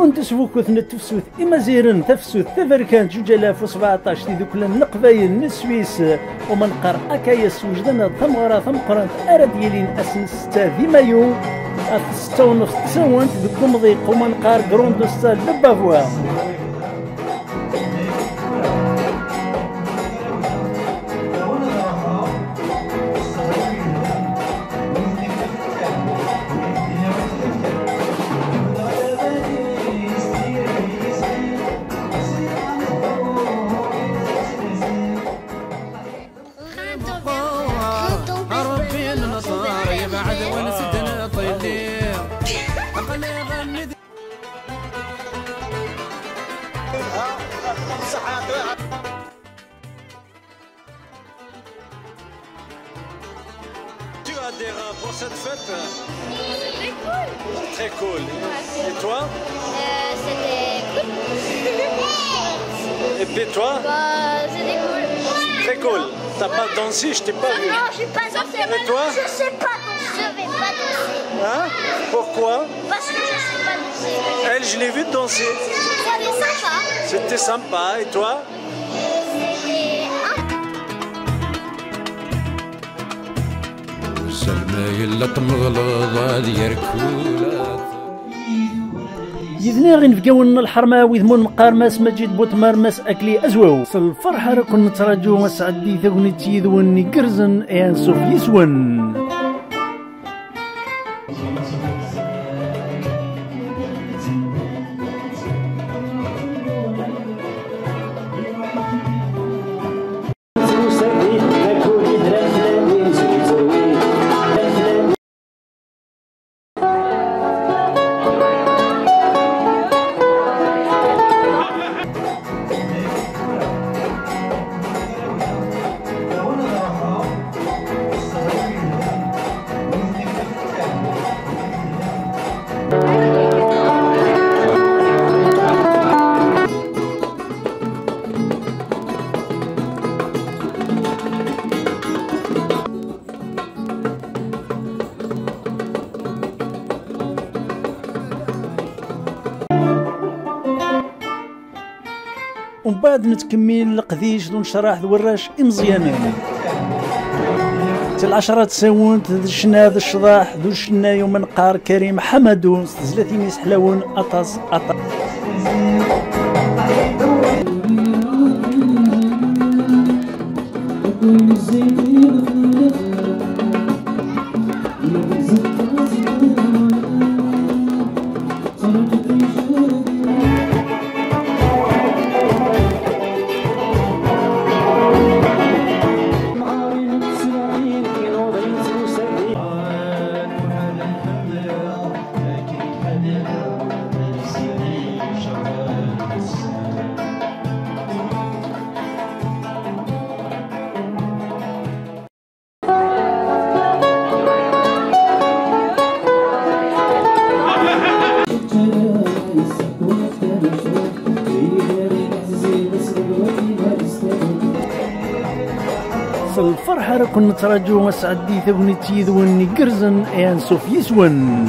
منذ سفوكوث نتفسوث إما زيرن تفسوث تفركان جوج آلاف وسبعطاش تي ذوك النقبايل نسويس. ومن قر أكايس وجدنا ثمغرة ثمقرنت أرد يلين أسن ستة ذي مايو ونص تسونت ذوك مضيق ومن قار قروندو Tu as des reins pour cette fête C'était cool. Très cool. Et toi Euh, c'était cool. Et puis toi Bah, c'était cool. Très cool. T'as pas dansé, je t'ai pas vu. Non, je suis pas dansé. Et toi Je sais pas vais pas danser. Hein Pourquoi Parce que je sais pas danser. Elle, je l'ai vu danser. C'était sympa. C'était sympa. Et toi يذنا غي نفقاون الحرمة ويذمون مقار ماس مجيد بوتمار ماس أكلي أزواو الفرحة راكن نتراجو مسعدي ثقني تيذوني قرزن يان سوف يسون ومن بعد نتكمل القديش ذو الراش إمزيانين. حتى العشرة تساونت ذو الشنا الشضاح ذو الشنا يوم نقار كريم حمدون زلاتين يسحلاون أطاس أطاس. الفرحة راكن نتراجو مسعدي ثقني تيذوني قرزن يان سوف يسون